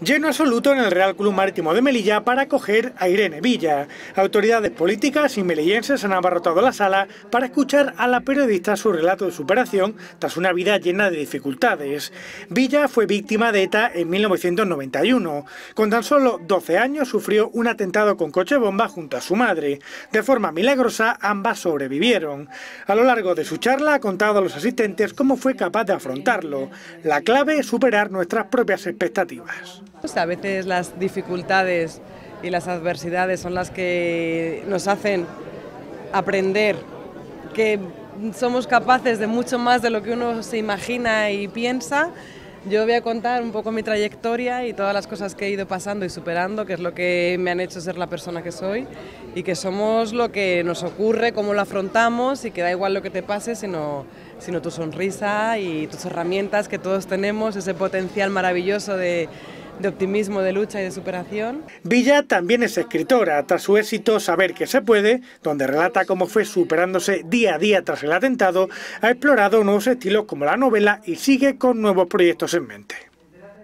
Lleno absoluto en el Real Club Marítimo de Melilla para acoger a Irene Villa. Autoridades políticas y melillenses han abarrotado la sala para escuchar a la periodista su relato de superación tras una vida llena de dificultades. Villa fue víctima de ETA en 1991. Con tan solo 12 años sufrió un atentado con coche bomba junto a su madre. De forma milagrosa, ambas sobrevivieron. A lo largo de su charla ha contado a los asistentes cómo fue capaz de afrontarlo. La clave es superar nuestras propias expectativas. A veces las dificultades y las adversidades son las que nos hacen aprender que somos capaces de mucho más de lo que uno se imagina y piensa. Yo voy a contar un poco mi trayectoria y todas las cosas que he ido pasando y superando, que es lo que me han hecho ser la persona que soy y que somos lo que nos ocurre, cómo lo afrontamos y que da igual lo que te pase, sino, sino tu sonrisa y tus herramientas que todos tenemos, ese potencial maravilloso de de optimismo, de lucha y de superación. Villa también es escritora, tras su éxito Saber que se puede, donde relata cómo fue superándose día a día tras el atentado, ha explorado nuevos estilos como la novela y sigue con nuevos proyectos en mente.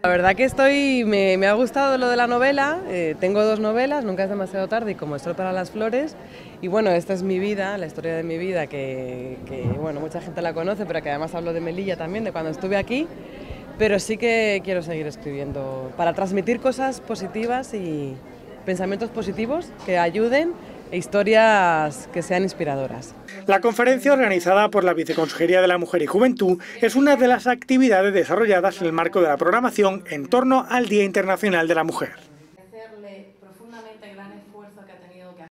La verdad que estoy, me, ha gustado lo de la novela, eh, tengo dos novelas, Nunca es demasiado tarde y Como esto para las flores, y bueno, esta es mi vida, la historia de mi vida, que, que bueno, mucha gente la conoce, pero que además hablo de Melilla también, de cuando estuve aquí, pero sí que quiero seguir escribiendo para transmitir cosas positivas y pensamientos positivos que ayuden e historias que sean inspiradoras. La conferencia organizada por la Viceconsejería de la Mujer y Juventud es una de las actividades desarrolladas en el marco de la programación en torno al Día Internacional de la Mujer.